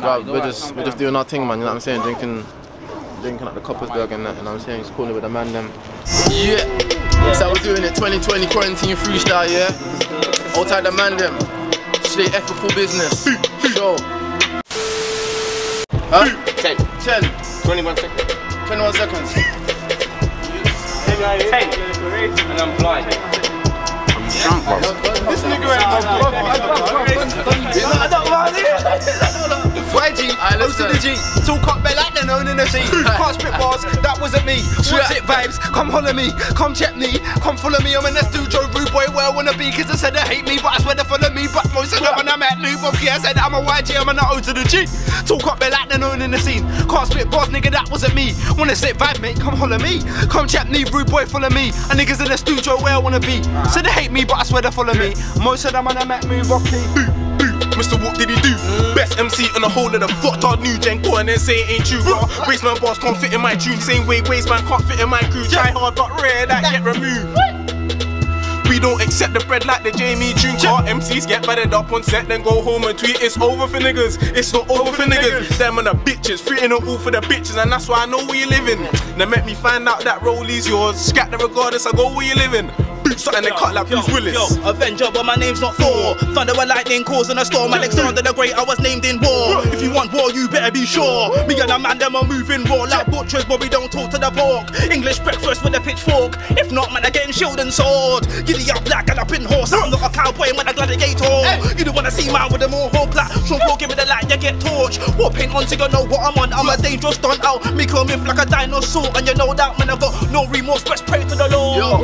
But we're just we're just doing our thing, man. You know what I'm saying? Drinking, drinking at the Kopparberg and that. You know what I'm saying? Just calling with the man them. Yeah. So we're doing it 2020 quarantine freestyle. Yeah. Outside the man them. Straight ethical business. Show. Huh? 10, 10, 21 seconds. 21 seconds. 10, and I'm flying. This nigga ain't my brother. Aye, O to listen. the G, talk up bell like they're known in the scene. Can't spit bars, that wasn't me. What's it vibes? Come holler me, come check me, come follow me. I'm in the studio, rude boy, where I wanna be. Cause they said they hate me, but I swear they follow me. But most of them when I'm at New Buffy, I said I'm a YG, I'm an O to the G. Talk up bell like they're known in the scene. Can't spit bars, nigga, that wasn't me. Wanna sit vibe, mate, come holler me. Come check me, rude boy, follow me. And niggas in the studio where I wanna be. Said they hate me, but I swear they follow me. Most of them when I'm at New Buffy. Mr. What did he do? Best MC on the whole of the fucked our new gen. Go and say it ain't true, bro. Baseman bars can't fit in my tune. Same way Wasteman can't fit in my crew. Try hard but rare that get removed. We don't accept the bread like the Jamie tune car. MCs get battered up on set, then go home and tweet. It's over for niggas. It's not over for niggas. Them and the bitches, free it all for the bitches, and that's why I know where you're living. Now make me find out that Rolly's yours. Scat the regardless, I go where you're living. Boots something they cut like Bruce Willis. Yo, Avenger, but my name's not Thor. Thunder and lightning causing a storm. Alexander the Great, I was named in war. If you want war, you better be sure. Me and a man, them are moving raw like butchers, but we don't talk to the pork. English breakfast with a pitchfork. If not, man, I getting shield and sword. Giddy up black and up in horse. I'm not a cowboy, man, a gladiator. You don't wanna see man with a more whole black. Sean Paul, give me the light, you get torch. What paint on so you know what I'm on? I'm a dangerous stunt out. Me call me like a dinosaur, and you know that, man, I got no remorse. Best pray to the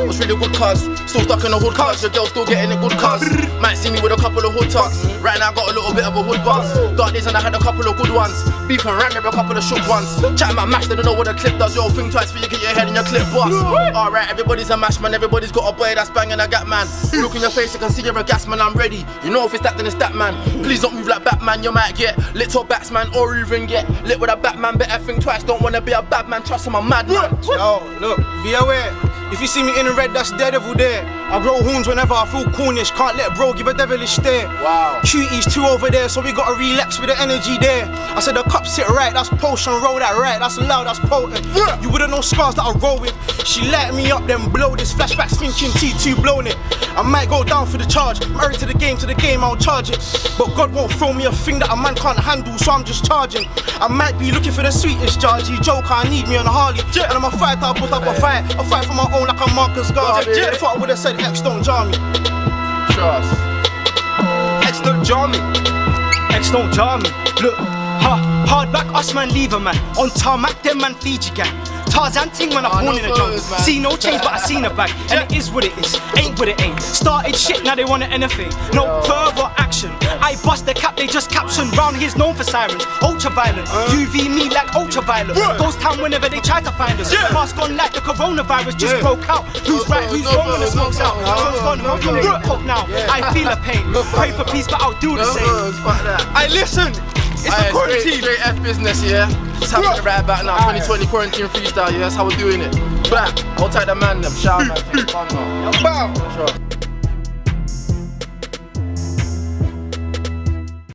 what's really good cuz? Still stuck in the hood cuz, your girl still getting it good cuz. Might see me with a couple of hood tucks. Right now I got a little bit of a hood buzz. Dark days and I had a couple of good ones. Beef and rant with a couple of shook ones. Chatting about mash, they don't know what a clip does. Yo, think twice for you get your head in your clip bust. Alright, everybody's a mash man, everybody's got a boy that's banging a gap man. Look in your face, you can see you're a gas man, I'm ready. You know if it's that, then it's that man. Please don't move like Batman, you might get lit a batsman or even get lit with a Batman. Better think twice, don't wanna be a bad man, trust I'm a madman. Yo, look, be aware. If you see me in the red, that's Daredevil there. I grow horns whenever I feel cornish. Can't let bro give a devilish stare. Wow. Cutie's two over there, so we gotta relax with the energy there. I said the cup sit right, that's potion, roll that right, that's loud, that's potent. You wouldn't know scars that I roll with. She light me up, then blow this flashback thinking T2 blown it. I might go down for the charge. Married to the game, to the game, I'll charge it. But God won't throw me a thing that a man can't handle, so I'm just charging. I might be looking for the sweetest Georgie joke, I need me on a Harley. And I'm a fighter, I'll put up a fight. I fight for my own like a Marcus Garvey. Yeah. I would've said X don't jar me. Trust. X don't jar me. X don't jar me. Look, ha, hard back us man, leave a man. On tarmac, them man Fiji gang. Tarzan ting when I'm Oh, born no in the jungle. See no change, but I seen a bag. And it is what it is, ain't what it ain't. Started shit, now they want anything. No further action. I bust the cap, they just caption. Round here's known for sirens. Ultra violent. UV me like ultraviolet. Ghost town whenever they try to find us. Mask on like the coronavirus just broke out. Who's right, who's wrong when the smoke's out? Sun's gone, home from the coke now. I feel a pain. Pray for peace, but I'll do the same. No, fuck that. I listen. It's a quarantine. Straight, straight F business, yeah. Just happening right back now. 2020 quarantine freestyle, yeah. That's how we're doing it. Back. Hold tight the man, them. Shout out, man. Take fun, man. Bow. Sure.